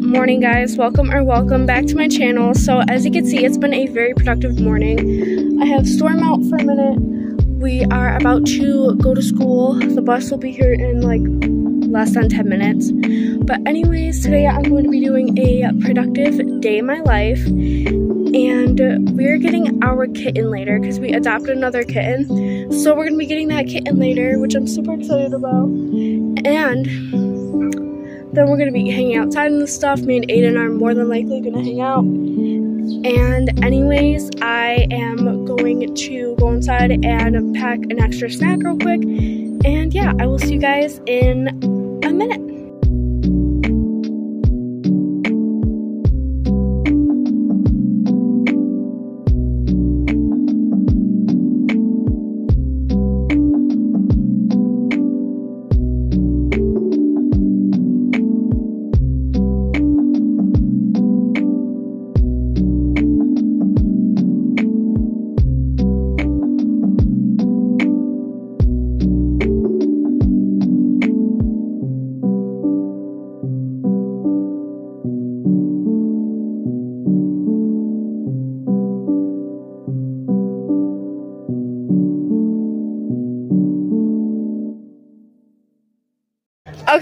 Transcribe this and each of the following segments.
morning guys. Welcome or welcome back to my channel. So as you can see it's been a very productive morning. I have storm out for a minute. We are about to go to school. The bus will be here in like less than 10 minutes. But anyways today i'm going to be doing a productive day in my life. And we're getting our kitten later because we adopted another kitten. So we're gonna be getting that kitten later which i'm super excited about. And then we're gonna be hanging outside and stuff. Me and Aiden are more than likely gonna hang out. And anyways, I am going to go inside and pack an extra snack real quick. And yeah, I will see you guys in a minute.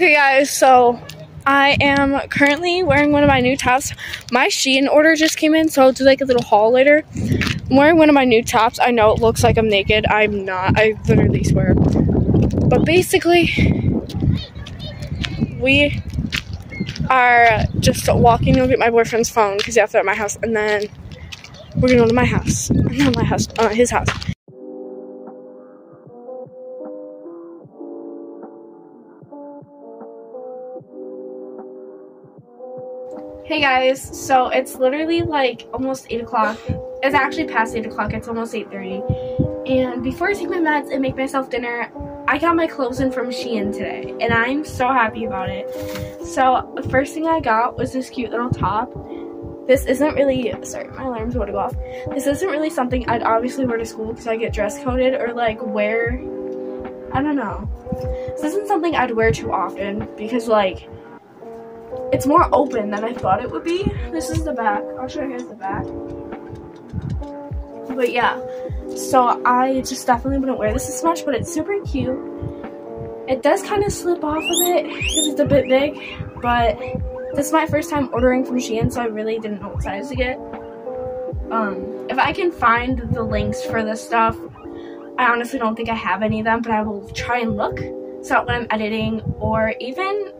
Okay guys, so I am currently wearing one of my new tops. My Shein order just came in, so I'll do like a little haul later. I'm wearing one of my new tops. I know it looks like I'm naked. I'm not. I literally swear. But basically, we are just walking to get my boyfriend's phone because he left it at my house, and then we're gonna go to my house. Not my house, uh, his house. Hey guys, so it's literally like almost 8 o'clock. It's actually past 8 o'clock, it's almost 8.30. And before I take my meds and make myself dinner, I got my clothes in from Shein today. And I'm so happy about it. So the first thing I got was this cute little top. This isn't really, sorry, my alarm's about to go off. This isn't really something I'd obviously wear to school because I get dress coded or like wear, I don't know. This isn't something I'd wear too often because like, it's more open than I thought it would be. This is the back. I'll show you guys the back. But yeah, so I just definitely wouldn't wear this as much, but it's super cute. It does kind of slip off of it because it's a bit big, but this is my first time ordering from Shein, so I really didn't know what size to get. Um, if I can find the links for this stuff, I honestly don't think I have any of them, but I will try and look so when I'm editing or even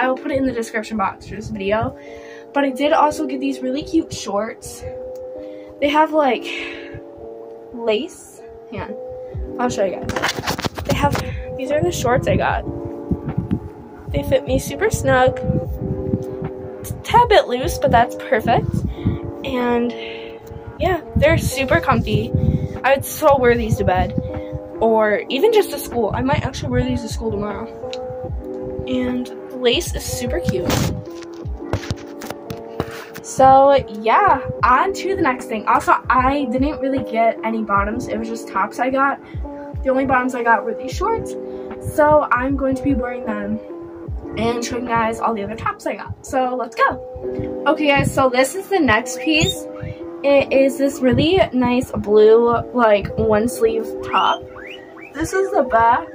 I will put it in the description box for this video. But I did also get these really cute shorts. They have like lace. Hang on. I'll show you guys. They have, these are the shorts I got. They fit me super snug. It's a tad bit loose, but that's perfect. And yeah, they're super comfy. I would so wear these to bed. Or even just to school. I might actually wear these to school tomorrow. And lace is super cute. So yeah, on to the next thing. Also, I didn't really get any bottoms. It was just tops I got. The only bottoms I got were these shorts. So I'm going to be wearing them and showing you guys all the other tops I got. So let's go. Okay guys, so this is the next piece. It is this really nice blue like one sleeve top. This is the back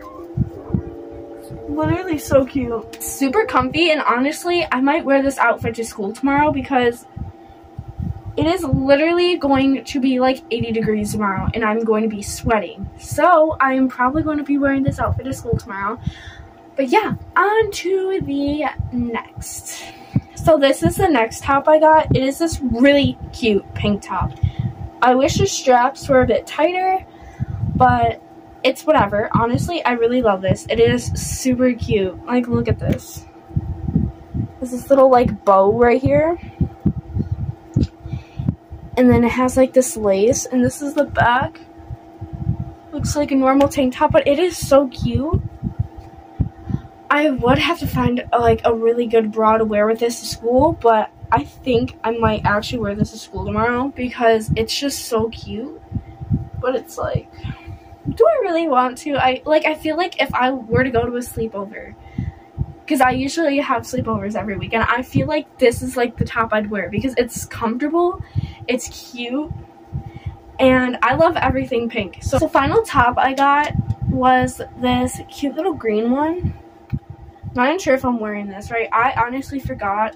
literally so cute. Super comfy and honestly, I might wear this outfit to school tomorrow because it is literally going to be like 80 degrees tomorrow and I'm going to be sweating. So I'm probably going to be wearing this outfit to school tomorrow. But yeah, on to the next. So this is the next top I got. It is this really cute pink top. I wish the straps were a bit tighter, but it's whatever. Honestly, I really love this. It is super cute. Like, look at this. There's this little, like, bow right here. And then it has, like, this lace. And this is the back. Looks like a normal tank top, but it is so cute. I would have to find, like, a really good bra to wear with this to school, but I think I might actually wear this to school tomorrow because it's just so cute. But it's, like do I really want to? I like I feel like if I were to go to a sleepover because I usually have sleepovers every weekend, I feel like this is like the top I'd wear because it's comfortable, it's cute, and I love everything pink. So the final top I got was this cute little green one. Not even sure if I'm wearing this, right? I honestly forgot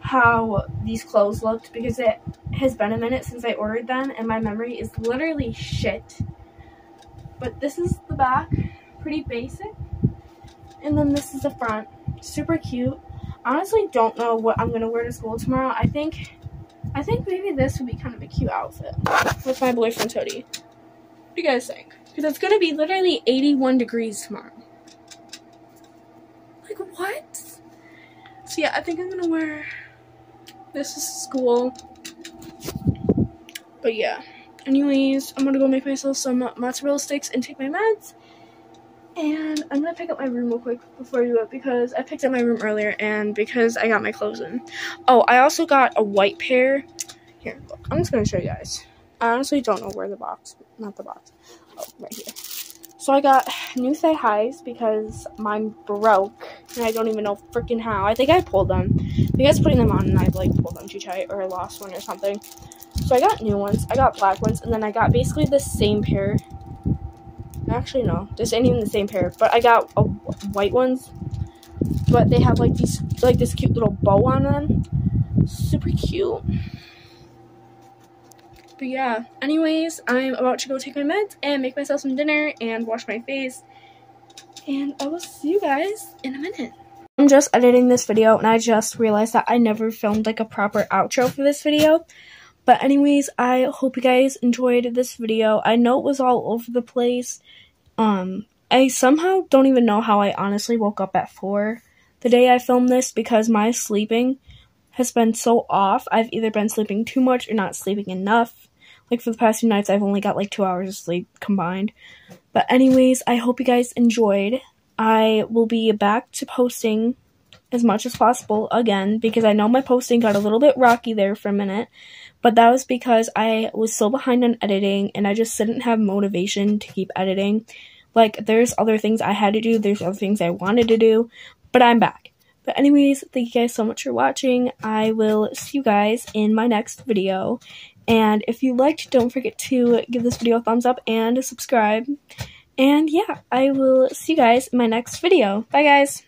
how these clothes looked because it has been a minute since I ordered them and my memory is literally shit. But this is the back, pretty basic. And then this is the front, super cute. honestly don't know what I'm gonna wear to school tomorrow. I think, I think maybe this would be kind of a cute outfit with my boyfriend hoodie. What do you guys think? Because it's gonna be literally 81 degrees tomorrow. Like what? So yeah, I think I'm gonna wear this is school. But yeah. Anyways, I'm gonna go make myself some mozzarella sticks and take my meds. And I'm gonna pick up my room real quick before I do it because I picked up my room earlier and because I got my clothes in. Oh, I also got a white pair. Here, look, I'm just gonna show you guys. I honestly don't know where the box, not the box. Oh, right here. So I got new thigh highs because mine broke and I don't even know freaking how. I think I pulled them. I guys putting them on and I like pulled them too tight or lost one or something. So I got new ones. I got black ones and then I got basically the same pair. Actually, no. This ain't even the same pair. But I got a, white ones. But they have like these, like this cute little bow on them. Super cute. But yeah, anyways, I'm about to go take my meds and make myself some dinner and wash my face. And I will see you guys in a minute. I'm just editing this video and I just realized that I never filmed like a proper outro for this video. But anyways, I hope you guys enjoyed this video. I know it was all over the place. Um, I somehow don't even know how I honestly woke up at 4 the day I filmed this because my sleeping has been so off. I've either been sleeping too much or not sleeping enough. Like for the past few nights, I've only got like two hours of sleep combined. But anyways, I hope you guys enjoyed. I will be back to posting as much as possible again because I know my posting got a little bit rocky there for a minute. But that was because I was so behind on editing and I just didn't have motivation to keep editing. Like, there's other things I had to do, there's other things I wanted to do, but I'm back. But anyways, thank you guys so much for watching. I will see you guys in my next video. And if you liked, don't forget to give this video a thumbs up and subscribe. And yeah, I will see you guys in my next video. Bye guys!